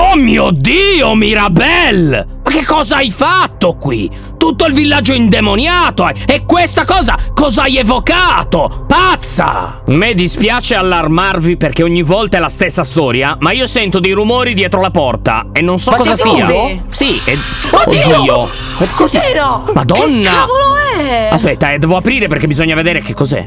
Oh mio Dio, Mirabelle! Ma che cosa hai fatto qui? Tutto il villaggio indemoniato! eh? E questa cosa cosa hai evocato? Pazza! Me dispiace allarmarvi perché ogni volta è la stessa storia, ma io sento dei rumori dietro la porta e non so Ma cosa sia. dove? Sì, e... Oddio! Senti- Cos'era? Madonna! Che cavolo è? Aspetta, eh, devo aprire perché bisogna vedere che cos'è.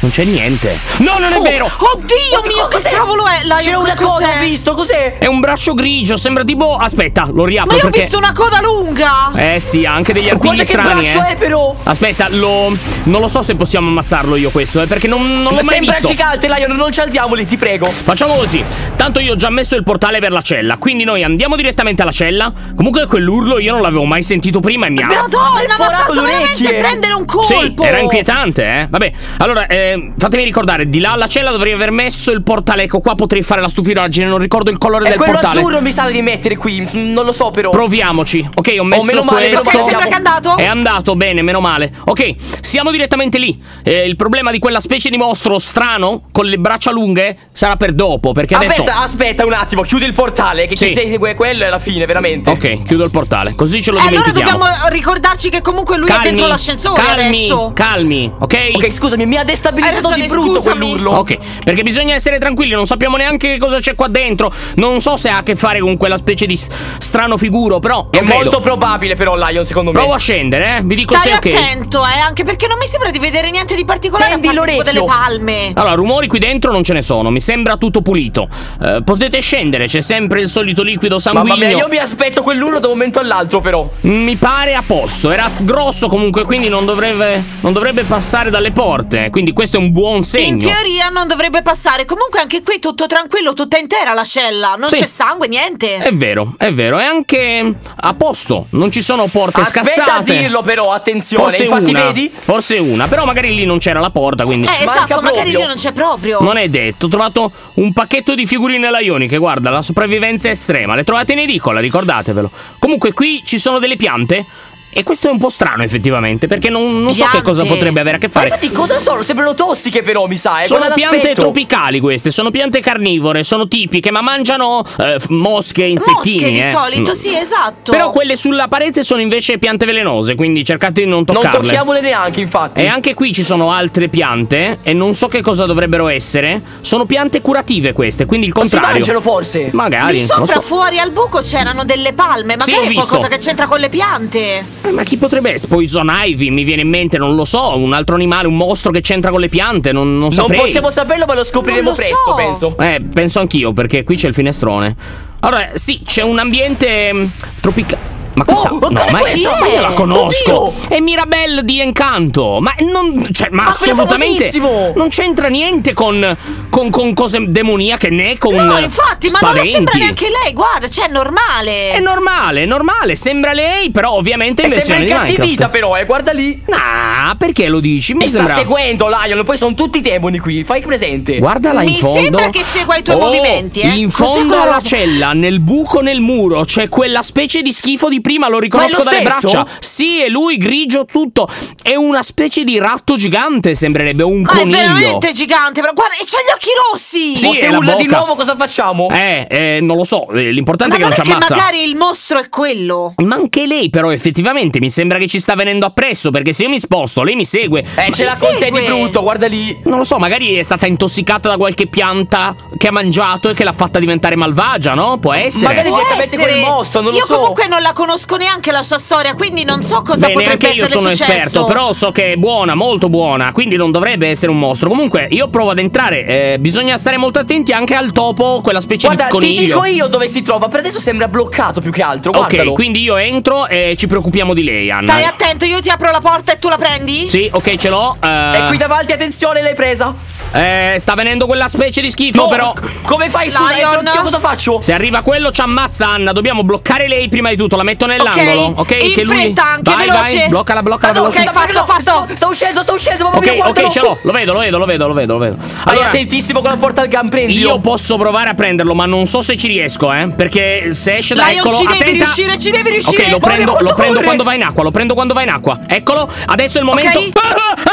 Non c'è niente. No, non è Oh, vero! Oddio mio, che cavolo è? Lion, C'era una cos'è? coda, ho visto, cos'è? È un braccio grigio, sembra tipo. Aspetta, lo riapro Ma io ho perché. visto una coda lunga! Eh sì, ha anche degli artigli Guarda che strani, braccio eh. è però! Aspetta, lo. Non lo so se possiamo ammazzarlo io questo, eh, perché non, non l'ho mai Sembra visto. gigante, Lion, non ci andiamoli, ti prego. Facciamo così. Tanto io ho già messo il portale per la cella. Quindi noi andiamo direttamente alla cella. Comunque quell'urlo io non l'avevo mai sentito prima e mi ha. Madonna, ma forato fatto veramente prendere un colpo! Sì, era inquietante, eh. Vabbè, allora, eh, fatemi ricordare, di là alla cella dovrei aver messo il portale. Ecco, qua potrei fare la stupidaggine, non ricordo il colore E del quello portale. azzurro mi sa di mettere qui, non lo so però. Proviamoci. Ok, ho messo meno male, meno questo. male, Sembra che è andato? È andato bene, meno male. Ok, siamo direttamente lì. Eh, il problema di quella specie di mostro strano con le braccia lunghe sarà per dopo, perché adesso Aspetta, aspetta un attimo, chiudi il portale che Sì. ci segue quello è la fine, veramente. Ok, chiudo il portale, così ce lo E allora dimentichiamo. dobbiamo ricordarci che comunque lui è calmi, dentro l'ascensore calmi, adesso. calmi, ok? Ok, scusami, mi ha destabilizzato Di ragione, brutto scusami. quell'urlo. Ok, perché bisogna essere tranquilli, non sappiamo neanche che cosa c'è qua dentro. Non so se ha a che fare con quella specie di s- strano figuro, però È credo. molto probabile però, Lion, secondo me. Provo a scendere, eh. Vi dico Stai se è ok. attento, eh, anche perché non mi sembra di vedere niente di particolare parte tipo delle l'orecchio. palme. Allora, rumori qui dentro non ce ne sono, mi sembra tutto pulito. Eh, potete scendere, c'è sempre il solito liquido sanguigno. mia, io mi aspetto quell'urlo da un momento all'altro però. Mi pare a posto, era grosso comunque, quindi non dovrebbe, non dovrebbe passare dalle porte. Quindi questo è un buon In segno. teoria non dovrebbe passare. Comunque anche qui tutto tranquillo, tutta intera la cella. Non Sì. c'è sangue, niente. È vero, è vero, è anche a posto. Non ci sono porte Aspetta scassate. a dirlo però, attenzione. Forse Infatti una, vedi? Forse una, però magari lì non c'era la porta, quindi Eh, Manca esatto, magari proprio. lì non c'è proprio. non è detto. Ho trovato un pacchetto di figurine Lioni che guarda, la sopravvivenza è estrema. Le trovate in edicola, ricordatevelo. Comunque qui ci sono delle piante e questo è un po' strano effettivamente, perché non, non so che cosa potrebbe avere a che Ma fare. infatti cosa sono? Sembrano tossiche però, mi sa. Eh. Sono piante tropicali queste, sono piante carnivore, sono tipiche, ma mangiano eh, mosche, insettini. Mosche di eh. solito, No. sì, esatto. Però quelle sulla parete sono invece piante velenose, quindi cercate di non Non toccarle. tocchiamole neanche, infatti. E anche qui ci sono altre piante e non so che cosa dovrebbero essere. Sono piante curative queste, quindi il Ma si contrario. mangiano forse? Magari, Di non sopra so. fuori al buco c'erano delle palme. Sì, Magari ho è visto. qualcosa che c'entra con le piante. Eh, Ma chi potrebbe essere? Poison Ivy, mi viene in mente, non lo so, un altro animale, un mostro che c'entra con le piante, non, non Non saprei. possiamo saperlo, ma lo scopriremo Non lo presto, so. penso. Eh, penso anch'io, perché qui c'è il finestrone. Allora, sì, c'è un ambiente mm, tropicale. Ma questa. Oh, no, ma, questa? ma io la conosco! Oddio! È Mirabelle di Encanto! Ma non. Cioè, ma, Ma assolutamente. Non c'entra niente con. con, con cose demoniache né con. No, infatti, ma non spaventi. sembra neanche lei. Guarda, cioè, è normale. È normale, è normale, sembra lei, però ovviamente E sembra incattivita però, eh, guarda lì. Nah, perché lo dici? Mi Mi sembra. sta seguendo Lion, poi sono tutti demoni qui, fai presente. Guardala in Mi fondo. sembra che segua i tuoi Oh, movimenti, eh. In fondo alla cella, nel buco nel muro, c'è quella specie di schifo di prima, lo riconosco lo dalle stesso? braccia. Sì, è lui, grigio tutto. È una specie di ratto gigante, sembrerebbe un Ma è coniglio. veramente gigante, però guarda, e c'ha gli occhi rossi. Sì, o se è la urla di nuovo cosa facciamo? Eh, eh, non lo so, eh, l'importante Ma è che non ci è che ammazza. magari il mostro è quello. Ma anche lei, però, effettivamente mi sembra che ci sta venendo appresso. Perché se io mi sposto, lei mi segue. Eh, ce l'ha con te di brutto, guarda lì. Non lo so, magari è stata intossicata da qualche pianta che ha mangiato e che l'ha fatta diventare malvagia, no? Può essere. Magari Può direttamente essere. quel mostro, non lo Io so. comunque non la conosco neanche la sua storia, quindi non so cosa Beh, potrebbe neanche io essere sono successo. esperto, però so che è buona, molto buona, quindi non dovrebbe essere un mostro. Comunque, io provo ad entrare. eh, bisogna stare molto attenti anche al topo, quella specie Guarda, di ti coniglio. dico io dove si trova. Per adesso sembra bloccato più che altro. Guardalo. Ok, quindi io entro e ci preoccupiamo di lei, Anna. Stai attento, io ti apro la porta e tu la prendi? Sì, ok, ce l'ho. eh, E qui davanti, attenzione, l'hai presa. Eh, sta venendo quella specie di schifo, No, però. Come fai, scusa? Lion. Io cosa faccio? Se arriva quello ci ammazza Anna, dobbiamo bloccare lei prima di tutto, la metto nell'angolo, ok? in che lui fretta anche, vai, veloce. vai, bloccala, bloccala, Ma no, veloce. ok, fatto, fatto. Sta, sta uscendo, sta uscendo, mamma mia, Ok, guardalo. ok, ce l'ho, lo vedo, lo vedo, lo vedo, lo vedo, lo vedo. Vai Allora, attentissimo con la porta al gun, prendilo. io posso provare a prenderlo, ma non so se ci riesco, eh? Perché se esce da Lion, eccolo, ci devi attenta. riuscire, ci devi riuscire. Ok, lo mia, prendo, lo prendo quando va in acqua, lo prendo quando va in acqua. Eccolo, adesso è il momento. Ok.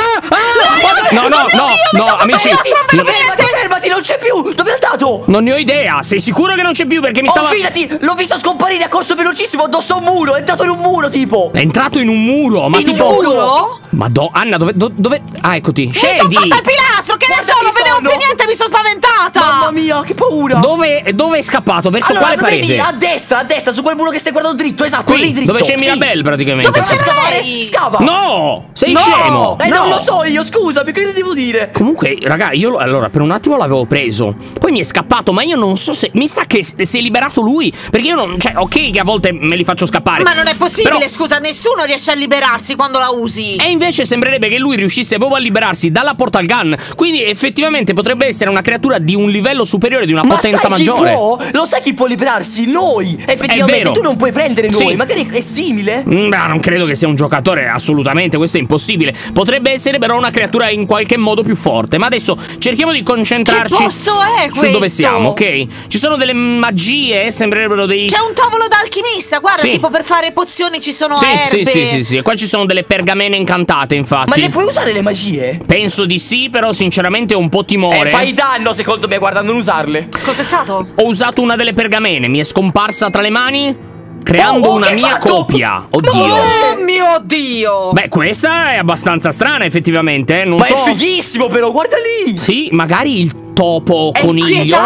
Ah, ah, ah, no, no, Oh no, no, amici. no- veramente. Fermati, non c'è più! Dove è andato? Non ne ho idea. Sei sicuro che non c'è più? Perché mi Oh, stava. fidati! L'ho visto scomparire a corso velocissimo addosso a un muro! È entrato in un muro, tipo! È entrato in un muro. Ma In un tipo. muro? Madò, Anna, dove, do- dove. Ah, eccoti. Mi sono Scendi. fatta il pilastro, che ne so, non vedevo più niente, mi sono spaventata! Mamma mia, che paura! Dove, dove è scappato? Verso allora, quale parete? A destra, a destra, su quel muro che stai guardando dritto, esatto, Qui, lì dritto! dove c'è Sì. Mirabelle praticamente. Dove c'è scavare? Scava! No! Sei No! scemo! Eh, non No! lo so io, scusami, che ne devo dire? Comunque, raga, io lo- allora per un attimo l'avevo preso. Poi mi è scappato, ma io non so se. Mi sa che si è liberato lui. Perché io non. Cioè, ok, che a volte me li faccio scappare. Ma non è possibile, Però- scusa, nessuno riesce a liberarsi quando la usi! E invece sembrerebbe che lui riuscisse proprio a liberarsi dalla portal gun. Quindi effettivamente potrebbe essere una creatura di un livello superiore, di una Ma potenza maggiore. può? Lo sai chi può liberarsi? Noi! Effettivamente, tu non puoi prendere noi, Sì. magari è simile. Mm, Ma non credo che sia un giocatore, assolutamente, questo è impossibile. Potrebbe essere però una creatura in qualche modo più forte. Ma adesso cerchiamo di concentrarci su dove siamo, ok? Ci sono delle magie, sembrerebbero dei. C'è un tavolo da alchimista, guarda, Sì. tipo per fare pozioni ci sono Sì, erbe! sì, sì, sì, sì. E qua ci sono delle pergamene incantate, infatti. Ma le puoi usare le magie? Penso di sì, però sinceramente ho un po' timore. Eh, fai danno secondo me guarda a non usarle. Cos'è stato? Ho usato una delle pergamene, mi è scomparsa tra le mani, creando Oh, oh, una mia fatto? copia. Oddio. Oh mio Dio! Beh, questa è abbastanza strana, effettivamente. eh, Non Ma so. è fighissimo però, guarda lì! Sì, magari il topo È coniglio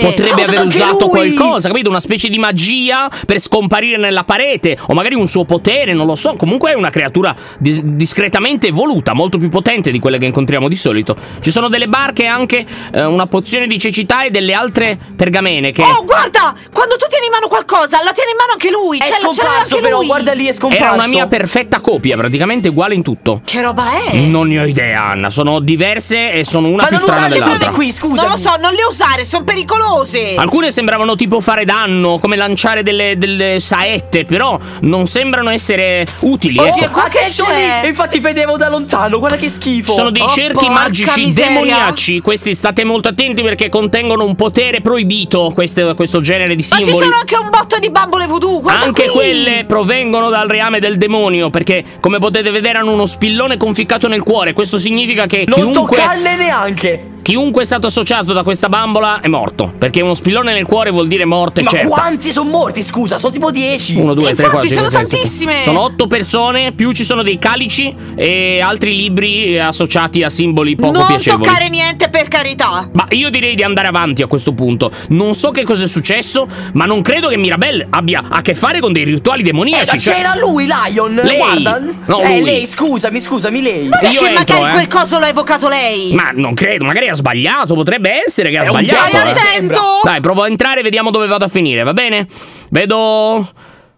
potrebbe aver usato lui. qualcosa, capito? Una specie di magia per scomparire nella parete o magari un suo potere, non lo so. Comunque è una creatura dis- discretamente evoluta, molto più potente di quelle che incontriamo di solito. Ci sono delle barche e anche eh, una pozione di cecità e delle altre pergamene che Oh, guarda! Quando tu tieni in mano qualcosa, la tiene in mano anche lui! È l'ha scomparso però, lui. guarda lì, è scomparso. era una mia perfetta copia, praticamente uguale in tutto. Che roba è? Non ne ho idea, Anna. Sono diverse e sono una Ma più non strana usarle tutte dell'altra. qui, scusa. Non lo so, non le usare, sono pericolose! Alcune sembravano tipo fare danno, come lanciare delle, delle saette, però non sembrano essere utili. Oh, ecco. Che- qua che attento c'è? lì! E infatti vedevo da lontano, guarda che schifo. Sono dei Oh, cerchi magici miseria. demoniaci. Questi state molto attenti perché contengono un potere proibito. Questo, questo genere di Ma ci simboli. sono anche un botto di bambole voodoo, guarda Anche qui. quelle provengono dal reame del demonio. Perché, come potete vedere, hanno uno spillone conficcato nel cuore. Questo significa che Non chiunque. toccarle neanche. Chiunque è stato associato da questa bambola è morto. Perché uno spillone nel cuore vuol dire morte Ma certa. quanti sono morti, scusa? Sono tipo 10. 1, 2, 3, 4, Infatti, 5, sono 6, 7. tantissime. Sono 8 persone, più ci sono dei calici e altri libri associati a simboli poco non piacevoli. toccare niente per carità. Ma io direi di andare avanti a questo punto. Non so che cosa è successo, ma non credo che Mirabelle abbia a che fare con dei rituali Eh, demoniaci. ma cioè- c'era lui, Lion. Lei. Guarda. No, eh, lui. lei, scusami, scusami, lei. Ma Io perché entro, magari eh. quel coso l'ha evocato lei? Ma non credo, magari ha sbagliato, potrebbe essere che ha È sbagliato. Stai eh. attento! Dai, provo a entrare e vediamo dove vado a finire, va bene? Vedo.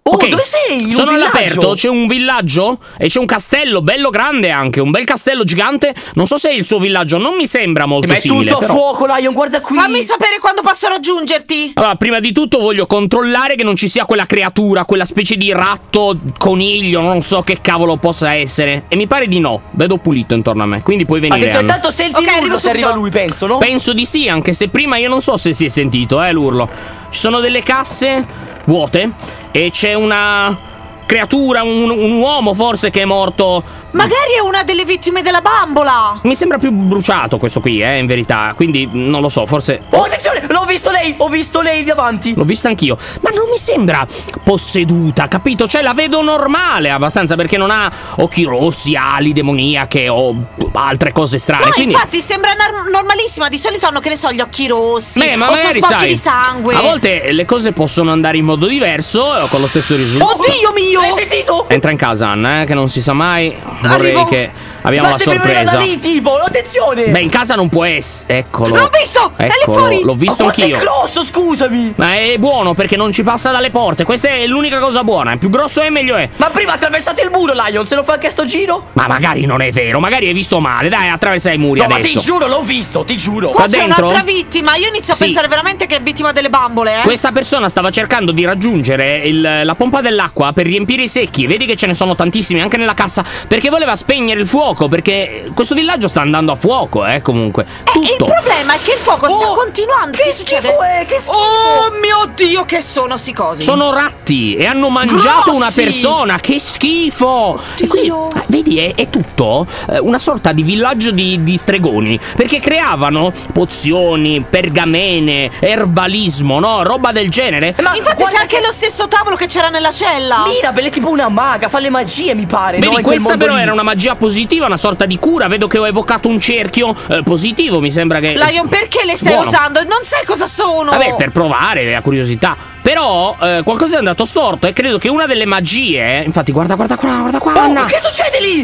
Oh, Ok, dove sei? In un Sono all'aperto, c'è un villaggio e c'è un castello bello grande anche, un bel castello gigante. Non so se è il suo villaggio, non mi sembra molto Ma è simile. tutto a fuoco, Lion, guarda qui. Fammi sapere quando posso raggiungerti. Allora, prima di tutto voglio controllare che non ci sia quella creatura, quella specie di ratto, coniglio, non so che cavolo possa essere. E mi pare di no, vedo pulito intorno a me, quindi puoi venire. Attenzione, Anna. tanto senti Ok, l'urlo se arriva lui, penso, no? Penso di sì, anche se prima io non so se si è sentito, eh, l'urlo. Ci sono delle casse vuote e c'è una creatura, un, un uomo forse che è morto. Magari è una delle vittime della bambola. Mi sembra più bruciato questo qui, eh, in verità. Quindi non lo so, forse. Oh, attenzione, l'ho visto lei, ho visto lei davanti. L'ho vista anch'io. Ma non mi sembra posseduta, capito? Cioè, la vedo normale abbastanza perché non ha occhi rossi, ali demoniache o altre cose strane. No, quindi. infatti sembra nar- normalissima. Di solito hanno, che ne so, gli occhi rossi. Beh, ma magari sai, di sangue. a volte le cose possono andare in modo diverso con lo stesso risultato. Oddio mio! L'hai sentito? Entra in casa Anna, eh, che non si sa mai. Vorrei Arrivo. che abbiamo Ma la sorpresa. lì, tipo, attenzione. Beh, in casa non può essere. Eccolo. L'ho visto! È lì Eccolo, fuori! L'ho Ma visto quanto anch'io. è grosso, scusami. Ma è buono perché non ci passa dalle porte. Questa è l'unica cosa buona. Più grosso è, meglio è. Ma prima attraversate il muro, Lion, se lo fa anche a sto giro? Ma magari non è vero, magari hai visto male. Dai, attraversa i muri No, ma ti adesso. giuro, l'ho visto, ti giuro. Qua Qua c'è un'altra vittima. Io inizio a Sì. pensare veramente che è vittima delle bambole, eh. Questa persona stava cercando di raggiungere il- la pompa dell'acqua per riempire i secchi. Vedi che ce ne sono tantissimi anche nella cassa perché voleva spegnere il fuoco. Fuoco, perché questo villaggio sta andando a fuoco, eh, comunque. Eh, il Tutto. problema è che il fuoco sta Oh, continuando. che succede? schifo è, che schifo! Oh mio Dio, che sono sti cosi? Sono ratti e hanno mangiato Grossi! una persona. Che schifo! E qui, ah, vedi, è, è tutto eh, una sorta di villaggio di, di stregoni. Perché creavano pozioni, pergamene, erbalismo, no? Roba del genere. Ma Infatti c'è anche che- lo stesso tavolo che c'era nella cella. Mirabel è tipo una maga, fa le magie mi pare, no? Vedi, quel questa però lì. era una magia positiva, una sorta di cura. Vedo che ho evocato un cerchio eh, positivo. Mi sembra che. Lion, perché le stai Buono. usando? Non sai cosa sono. Vabbè, per provare, la curiosità. Però eh, qualcosa è andato storto e credo che una delle magie. Infatti, guarda, guarda qua, guarda qua, Oh, Anna. che succede lì?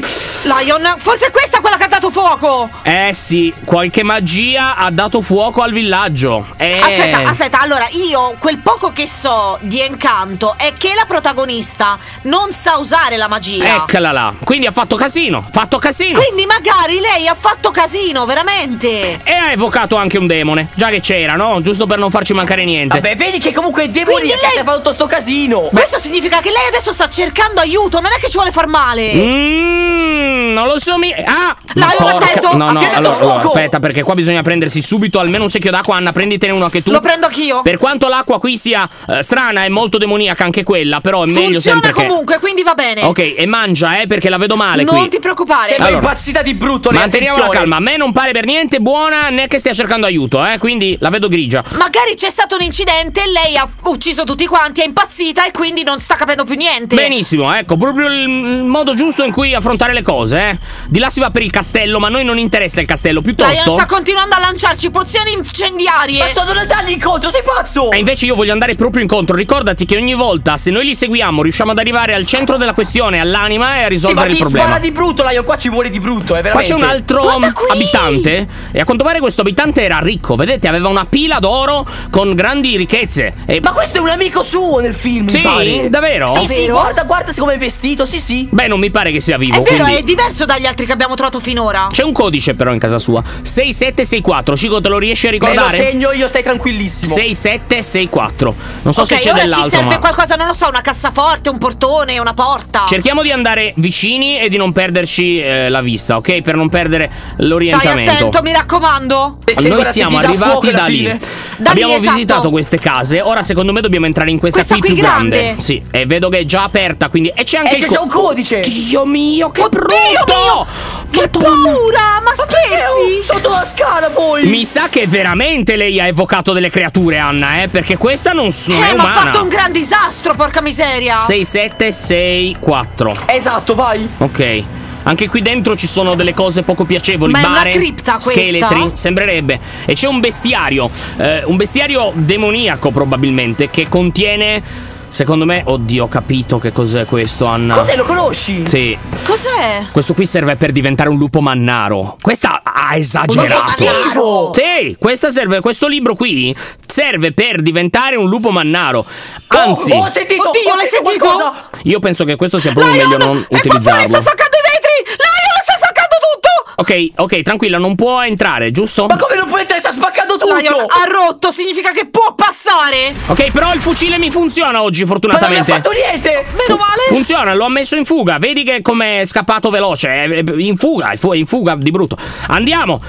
Lion, forse è questa quella che dato fuoco. Eh sì, qualche magia ha dato fuoco al villaggio. Eh. Aspetta, aspetta, allora io quel poco che so di Encanto è che la protagonista non sa usare la magia. Eccola là. Quindi ha fatto casino. Fatto casino. Quindi magari lei ha fatto casino, veramente. E ha evocato anche un demone. Già che c'era, no? Giusto per non farci mancare niente. Vabbè, vedi che comunque è Quindi demoniaca lei- si è fatto tutto sto casino. Questo significa che lei adesso sta cercando aiuto, non è che ci vuole far male. Mmm, non lo so mi... Ah! Dai, Ma attento, No, no, allora, allora, aspetta, perché qua bisogna prendersi subito almeno un secchio d'acqua. Anna, prenditene uno anche tu. Lo prendo anch'io. Per quanto l'acqua qui sia eh, strana e molto demoniaca anche quella, però è meglio Funziona sempre che... comunque, quindi va bene. Ok, e mangia, eh, perché la vedo male non qui. ti preoccupare. Allora. impazzita di brutto, Manteniamo la calma, a me non pare per niente buona né che stia cercando aiuto, eh, quindi la vedo grigia. Magari c'è stato un incidente, lei ha ucciso tutti quanti, è impazzita e quindi non sta capendo più niente. Benissimo, ecco, proprio il, il modo giusto in cui affrontare le cose, eh. Di là si va per il castello, ma a noi non interessa il castello, Lion piuttosto... sta continuando a lanciarci pozioni incendiarie. Ma sto andando dargli incontro, sei pazzo? E invece io voglio andare proprio incontro. Ricordati che ogni volta, se noi li seguiamo, riusciamo ad arrivare al centro della questione, all'anima e a Sì, ma risolvere ti il problema. spara di brutto, Lion, qua ci muore di brutto, eh, Qua veramente. c'è un altro abitante e a quanto pare questo abitante era ricco, vedete, aveva una pila d'oro con grandi ricchezze. E Ma questo è un amico suo nel film, Sì? mi pare. Davvero? Sì, sì, Davvero? guarda, guarda come è vestito, sì, sì. Beh, non mi pare che sia vivo, È vero, quindi è diverso dagli altri che abbiamo trovato finora. C'è un codice però in casa sua. 6764. Cico, te lo riesci a Me lo ricordare? segno io, stai tranquillissimo. 6764. Non so ok, se c'è ora ci dell'altro, serve ma qualcosa, non lo so, una cassaforte, un portone, una porta. Cerchiamo di andare vicini e di non perderci eh, la vista, ok? Per non perdere Dai, l'orientamento. attento, mi raccomando. Se Noi siamo arrivati da lì. Da Abbiamo lì, esatto. visitato queste case. Ora, secondo me, dobbiamo entrare in questa, Questa qui qui più grande. grande. Sì, e vedo che è già aperta. Quindi. E c'è anche E il c'è co- un codice. Dio mio, che Oddio brutto! mio! Che Madonna. Paura, ma scherzi? sotto la scala poi? Mi sa che veramente lei ha evocato delle creature, Anna, eh? Perché questa non, non è Eh, ma ha umana. fatto un gran disastro, porca miseria. 6764. Esatto, vai. Ok. Anche qui dentro ci sono delle cose poco piacevoli. Ma è una bare, cripta questa? scheletri, sembrerebbe. E c'è un bestiario, eh, un bestiario demoniaco probabilmente, che contiene, secondo me, oddio, ho capito che cos'è questo, Anna. Cos'è, lo conosci? Sì, Cos'è? questo qui serve per diventare un lupo mannaro. Questa ha esagerato. schifo! Sì, questa serve, questo libro qui serve per diventare un lupo mannaro. Anzi, Oh, ho sentito, Oddio, ho l'hai sentito qualcosa. io penso che questo sia proprio Lion, meglio non è utilizzarlo. sta staccando i vetri! Lion, sta staccando tutto! Ok, ok, tranquilla, non può entrare, giusto? Ma come non puoi entrare? Sta spaccando tutto! Lion ha rotto, significa che può passare! Ok, però il fucile mi funziona oggi, Ma non ha fortunatamente. fatto niente! Meno male! Funziona, l'ho messo in fuga. Vedi che come è scappato veloce. È in fuga, in fuga di brutto. Andiamo.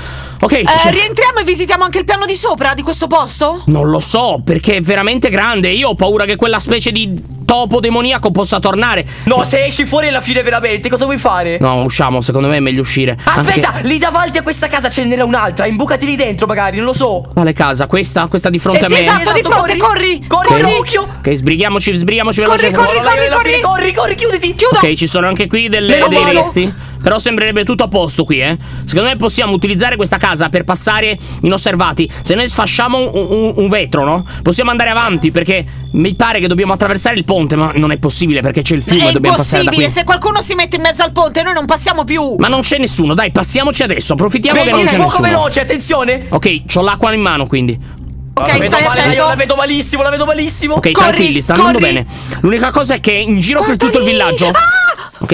Ok. Eh, rientriamo e visitiamo anche il piano di sopra di questo posto? non lo so, perché è veramente grande. Io ho paura che quella specie di topo demoniaco possa tornare. No, se esci fuori alla fine veramente, cosa vuoi fare? No, usciamo, secondo me è meglio uscire. Aspetta, Anche- lì davanti a questa casa ce n'era un'altra, imbucati lì dentro magari, non lo so. Quale casa? Questa? Questa di fronte Eh a sì, me? esatto, di fronte, corri! Corri, Ok. Pinocchio! Ok, sbrighiamoci, sbrighiamoci Corri, veloce. corri, Corri, corri, corri, corri. corri, corri, chiuditi! Chiudo! Ok, ci sono anche qui delle- dei resti. Però sembrerebbe tutto a posto qui, eh. Secondo me possiamo utilizzare questa casa per passare inosservati. Se noi sfasciamo un, un- un vetro, no? Possiamo andare avanti perché mi pare che dobbiamo attraversare il ponte, ma non è possibile perché c'è il fiume È e dobbiamo passare da impossibile, qui. se qualcuno si mette in mezzo al ponte noi non passiamo più! Ma non c'è nessuno, dai, passiamoci adesso. Approfittiamo Vedi che non c'è fuoco nessuno. veloce, attenzione! Ok, ho l'acqua in mano quindi. Ok, la vedo male, la vedo malissimo, la vedo malissimo. Ok, Corri, tranquilli, sta andando bene. L'unica cosa è che in giro per Guarda tutto il villaggio. Ah!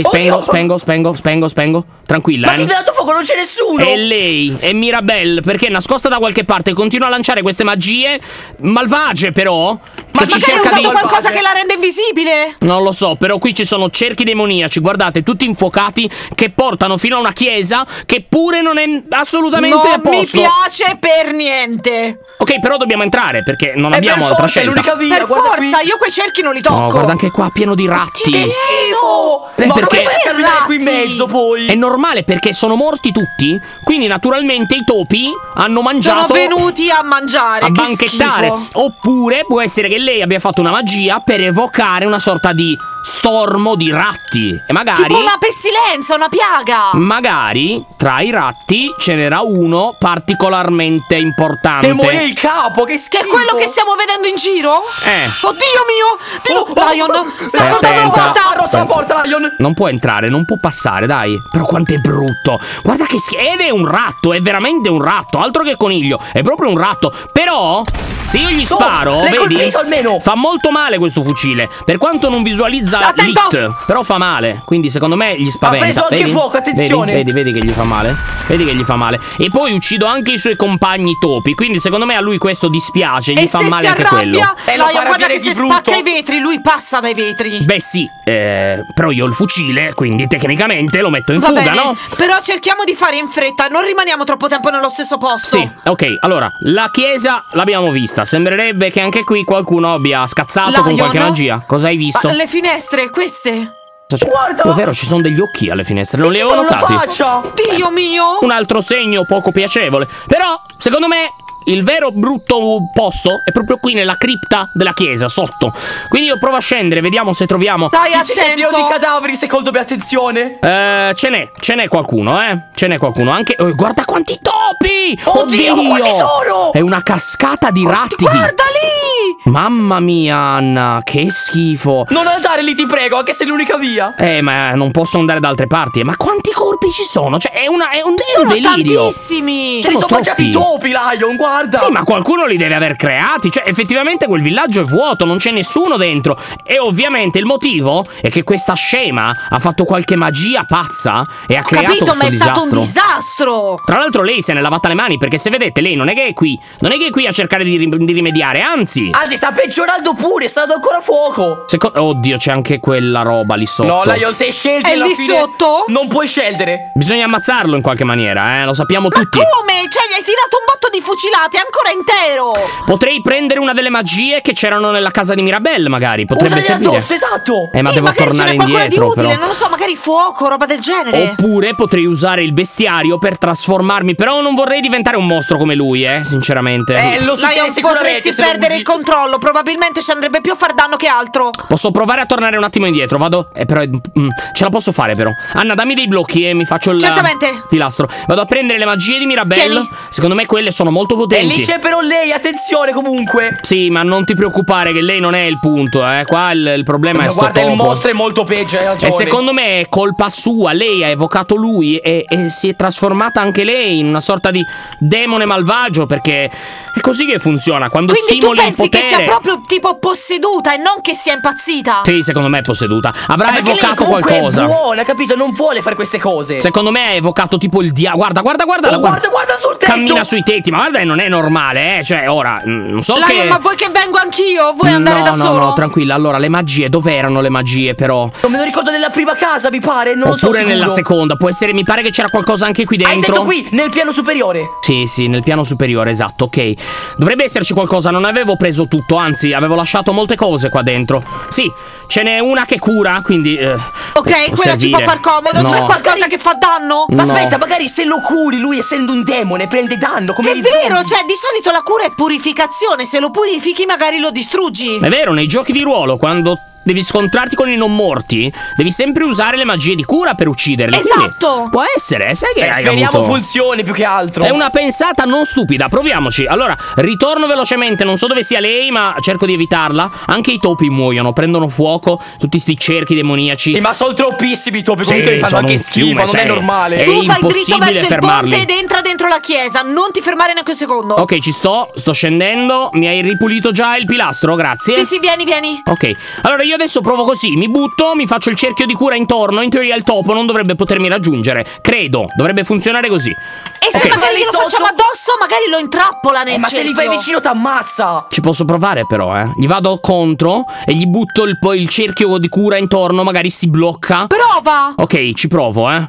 Ok, spengo, spengo, spengo, spengo, spengo. Tranquilla, Ma eh. chi ti ha dato fuoco? Non c'è nessuno! È lei, è Mirabelle, perché è nascosta da qualche parte, continua a lanciare queste magie malvagie però. Ma ci cerca di... qualcosa che la rende invisibile. Non lo so, però qui ci sono cerchi demoniaci, guardate, tutti infuocati, che portano fino a una chiesa che pure non è assolutamente a Non mi posto. piace per niente. Ok, però dobbiamo entrare perché non E abbiamo per altra forza, è scelta. l'unica via, per forza, qui. io quei cerchi non li tocco. No, guarda anche qua, pieno di ratti. Che schifo! Beh, Ma perché- come fai a qui in mezzo poi? È normale perché sono morti tutti, quindi naturalmente i topi hanno Sono mangiato venuti a mangiare. a che banchettare. schifo. Oppure può essere che lei abbia fatto una magia per evocare una sorta di stormo di ratti. E magari Tipo una pestilenza, una piaga. magari tra i ratti ce n'era uno particolarmente importante. E il capo, che Che schifo! è quello che stiamo vedendo in giro? Eh. Oddio mio! Dillo, Oh, oh, Lion, oh, sta stai affrontando la porta! Arrossa la porta, Lion! Non può entrare, non può passare, dai. Però quanto è brutto. Guarda che schifo. Ed è un ratto, è veramente un ratto. Altro che coniglio. È proprio un ratto. Però, se io gli sparo, l'hai vedi? colpito almeno. Fa molto male questo fucile. Per quanto non visualizza Attento. l'hit. Però fa male. Quindi, secondo me, gli spaventa. preso anche Vedi? fuoco, attenzione. Vedi, vedi, vedi che gli fa male. Vedi che gli fa male. E poi uccido anche i suoi compagni topi. Quindi, secondo me, a lui questo dispiace. Gli E fa male anche arrabbia, quello. Eh, lo fa Lion, guarda che di se brutto. spacca i vetri, lui passa dai vetri. Beh, sì, eh, però io ho il fucile, quindi tecnicamente lo metto in Va fuga, bene, no? però cerchiamo di fare in fretta, non rimaniamo troppo tempo nello stesso posto. Sì, ok, allora, la chiesa l'abbiamo vista. Sembrerebbe che anche qui qualcuno abbia scazzato con Lion? qualche magia. Cosa hai visto? Ma le finestre, queste. Cosa c'è? Guarda! È vero, ci sono degli occhi alle finestre, non li avevo notati. faccia! Dio mio! Un altro segno poco piacevole. Però, secondo me, il vero brutto posto è proprio qui nella cripta della chiesa, sotto. Quindi io provo a scendere, vediamo se troviamo. Stai C'è pieno di attento! cadaveri, secondo me, attenzione! Eh, ce n'è, ce n'è qualcuno, eh? Ce n'è qualcuno. Anche. eh, guarda quanti topi! Oddio, ma quanti sono? È una cascata di ratti. Guarda lì! Mamma mia, Anna, che schifo. Non andare lì, ti prego, anche se è l'unica via! Eh, ma non posso andare da altre parti. Ma quanti corpi ci sono? Cioè, è, una, è un, è un Sono delirio. tantissimi! Ce li sono sono mangiati i topi, Lion, guarda! Sì, ma qualcuno li deve aver creati. Cioè, effettivamente quel villaggio è vuoto, non c'è nessuno dentro. E ovviamente il motivo è che questa scema ha fatto qualche magia pazza e ha Ho creato capito, questo ma è stato un disastro. disastro! Tra l'altro lei se ne è lavata le mani perché se vedete lei non è che è qui, non è che è qui a cercare di, rim- di rimediare, anzi... Anzi, sta peggiorando pure, sta dando ancora fuoco! seco- Oddio, c'è anche quella roba lì sotto. No, Lion, se scelti È lì fine sotto? Non puoi scegliere! Bisogna ammazzarlo in qualche maniera, eh, lo sappiamo Ma tutti. come? Cioè, gli hai tirato un botto di fucilate, è ancora intero! Potrei prendere una delle magie che c'erano nella casa di Mirabelle, magari, potrebbe Usali servire. addosso, esatto! Eh, ma Sì, devo magari tornare indietro, di utile, però. non lo so, magari fuoco, roba del genere. Oppure potrei usare il bestiario per trasformarmi, però non vorrei diventare un mostro come lui, eh, sinceramente. Eh, lo succede Lion, potresti se lo perdere il controllo, probabilmente ci andrebbe più a far danno che altro. Posso provare a tornare un attimo indietro, vado. Eh, però. mm, ce la posso fare, però. Anna, dammi dei blocchi e mi faccio il. Certamente. Pilastro. Vado a prendere le magie di Mirabelle. Tieni. Secondo me quelle sono molto E potenti. lì c'è però lei, attenzione comunque! Sì, ma non ti preoccupare che lei non è il punto, eh. Qua il, il problema è Ma sto guarda, il mostro è molto peggio, hai ragione. E secondo me è colpa sua, lei ha evocato lui e, e si è trasformata anche lei in una sorta di demone malvagio perché è così che funziona, quando Quindi stimoli il pensi che sia proprio tipo posseduta e non che sia impazzita? Sì, secondo me è posseduta. Avrà lei evocato qualcosa. è buona, capito? Non vuole fare queste cose. Secondo me ha evocato tipo il diavolo. Guarda, guarda, guarda. Oh, guarda, guarda sul tetto! Cammina sui tetti, ma guarda, non è normale, eh. Cioè, ora, mm, non so Lion, che... ma vuoi che vengo anch'io? Vuoi andare no, da no, solo? no, tranquilla. Allora, le magie, dov'erano le magie, però? Non me lo ricordo della prima casa, mi pare, non lo so Oppure sicuro. nella seconda. Può essere, mi pare che c'era qualcosa anche qui Hai dentro. sento qui, nel piano superiore. Sì, sì, nel piano superiore, esatto, ok. Dovrebbe esserci qualcosa, non avevo preso tutto, anzi, avevo lasciato molte cose qua dentro. Sì, ce n'è una che cura, quindi. eh, Ok, può quella ci può servire. far comodo. No. C'è qualcosa che fa danno? Ma No. aspetta, magari se lo curi, lui essendo un demone, prende danno come È vero, zombie. cioè di solito la cura è purificazione. Se lo purifichi, magari lo distruggi. È vero, nei giochi di ruolo, quando devi scontrarti con i non morti, devi sempre usare le magie di cura per ucciderli. quindi Esatto. Può essere, sai che Beh, hai speriamo avuto... funzioni più che altro. È una pensata non stupida, proviamoci. Allora, ritorno velocemente, non so dove sia lei, ma cerco di evitarla. Anche i topi muoiono, prendono fuoco, tutti sti cerchi demoniaci. Sì, ma sono troppissimi i topi, Sì, comunque li fanno anche schifo, fiume, non è sai. normale. È Tu vai dritto impossibile verso il fermarli. ponte ed entra dentro la chiesa. Non ti fermare neanche un secondo. Ok, ci sto, sto scendendo. Mi hai ripulito già il pilastro, grazie. Sì, sì, vieni, vieni. Ok, allora io adesso provo così, mi butto, mi faccio il cerchio di cura intorno, in teoria il topo non dovrebbe potermi raggiungere, credo, dovrebbe funzionare così. E se Ok. magari sotto? facciamo addosso, magari lo intrappola nel Eh, ma se li fai vicino t'ammazza. Ci posso provare però, eh. Gli vado contro e gli butto il, poi il cerchio di cura intorno, magari si blocca. Prova! Ok, ci provo, eh.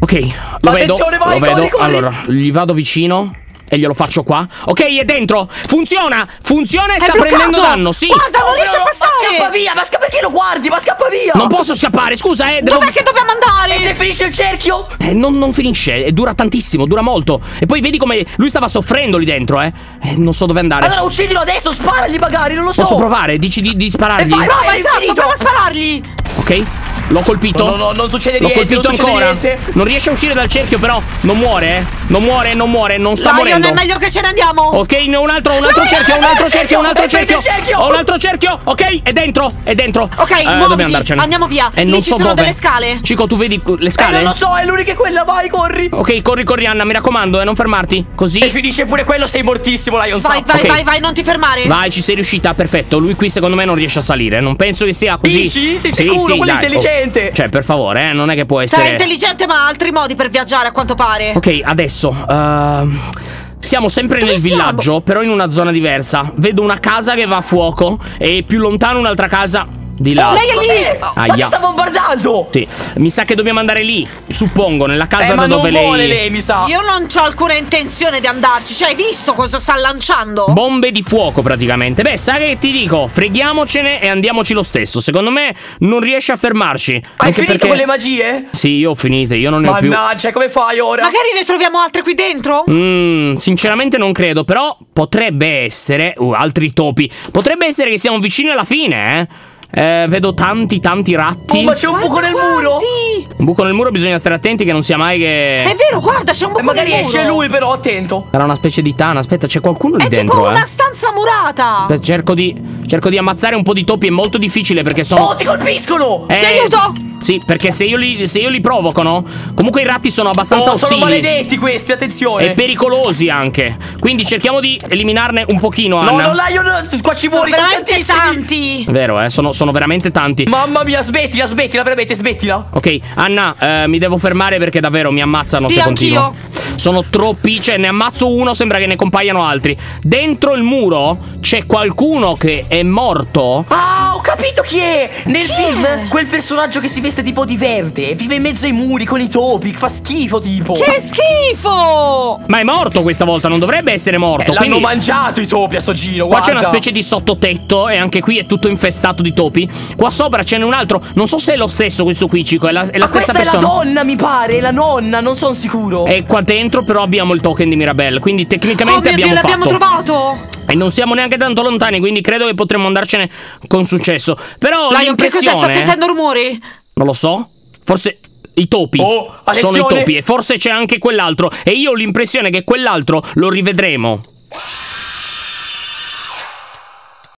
Ok, lo Ma vedo. attenzione, vai, lo vedo. corri, corri. Allora, gli vado vicino e glielo faccio qua. Ok, è dentro. Funziona. Funziona e È sta bloccato! prendendo danno, sì. Guarda, non riesce a Ma scappa passare! via, ma scappa perché lo guardi? Ma scappa via. Non posso scappare, scusa, eh. Devo... Dov'è che dobbiamo E se andare? finisce il cerchio? Eh, non, non finisce, eh, dura tantissimo, dura molto. E poi vedi come lui stava soffrendo lì dentro, eh. Eh, non so dove andare. Allora uccidilo adesso, sparagli magari, non lo so. Posso provare? Dici di, di sparargli? Vai, vai. Prova, è esatto, prova a sparargli! Ok, l'ho colpito. No, no, no, non succede L'ho niente, colpito non ancora. niente. Non riesce a uscire dal cerchio, però. Non muore, eh. Non muore, non muore, non sta Lion, morendo. è meglio che ce ne andiamo! Ok, un altro, un altro cerchio, un altro cerchio, un altro cerchio. Ho un altro cerchio. Ok, è dentro, è dentro. Ok, eh, muoviti, dobbiamo andarcene. andiamo via. E Lì non ci so sono dove. delle scale. Cico, tu vedi le Eh, scale? non lo so, è l'unica quella, vai, corri. Ok, corri, corri, Anna, mi raccomando, eh, non fermarti. Così. E finisce pure quello, sei mortissimo, Lion Vai, Sap. vai, Ok. vai, vai, non ti fermare! Vai, ci sei riuscita, perfetto. Lui qui secondo me non riesce a salire. Non penso che sia così. Dici? Sei Sì, sicuro? sì, Quello è dai, intelligente. oh. Cioè, per favore, eh, non è che può essere. intelligente, ma ha altri modi per viaggiare, a quanto pare. Ok, adesso. Ehm, siamo sempre Dove nel siamo? villaggio, però in una zona diversa. Vedo una casa che va a fuoco e più lontano un'altra casa di là. Oh, lei è lì! Ma Aia. ti sta bombardando. Sì, mi sa che dobbiamo andare lì, suppongo, nella casa Eh, ma da non dove vuole lei... lei, mi sa. Io non ho alcuna intenzione di andarci. Cioè, hai visto cosa sta lanciando? Bombe di fuoco praticamente. Beh, sai che ti dico? Freghiamocene e andiamoci lo stesso. Secondo me non riesce a fermarci. Hai Anche finito perché... con le magie? Sì, io ho finite, io non ne ho più. Mannaggia, come fai ora? Magari ne troviamo altre qui dentro? Mmm, sinceramente non credo, però potrebbe essere. Uh, altri topi. Potrebbe essere che siamo vicini alla fine, eh. Eh, vedo tanti, tanti ratti. Oh, ma c'è un buco nel muro. Quanti? Un buco nel muro, bisogna stare attenti che non sia mai che. È vero, guarda, c'è un E buco magari nel esce muro. lui, però, attento. Sarà una specie di tana. Aspetta, c'è qualcuno lì È dentro, tipo eh. una stanza murata. Cerco di. Cerco di ammazzare un po' di topi, è molto difficile perché sono. Oh, ti colpiscono! Eh, Ti aiuto? Sì, perché se io li, se io li provoco, Comunque i ratti sono abbastanza Oh, sono ostili. maledetti questi, attenzione. E pericolosi anche. Quindi cerchiamo di eliminarne un pochino, No, Anna. no, Lion, qua ci Sono muori, sono veramente tanti. È vero, eh, sono, sono veramente tanti. Mamma mia, smettila, smettila, veramente, smettila. Ok, Anna, eh, mi devo fermare perché davvero mi ammazzano Sì, se continuo. Sono troppi, cioè ne ammazzo uno, sembra che ne compaiano altri. Dentro il muro c'è qualcuno che è morto. Ah, ho capito chi è! Nel Chi film, è? quel personaggio che si veste tipo di verde, vive in mezzo ai muri con i topi, fa schifo tipo. Che schifo! Ma è morto questa volta, non dovrebbe essere morto. Eh, l'hanno quindi mangiato i topi a sto giro, Qua c'è guarda. una specie di sottotetto e anche qui è tutto infestato di topi. Qua sopra ce n'è un altro. Non so se è lo stesso questo qui, Cico. È la, è la Ma stessa questa è la persona. donna, mi pare, è la nonna, non sono sicuro. E qua dentro però abbiamo il token di Mirabelle. Quindi Oh tecnicamente Dio, abbiamo l'abbiamo fatto. trovato! E non siamo neanche tanto lontani, quindi credo che potremmo andarcene con successo. Però Lion, che cos'è? Sto l'impressione. sentendo rumori. Non lo so. Forse. I topi Oh, sono i topi e forse c'è anche quell'altro e io ho l'impressione che quell'altro lo rivedremo.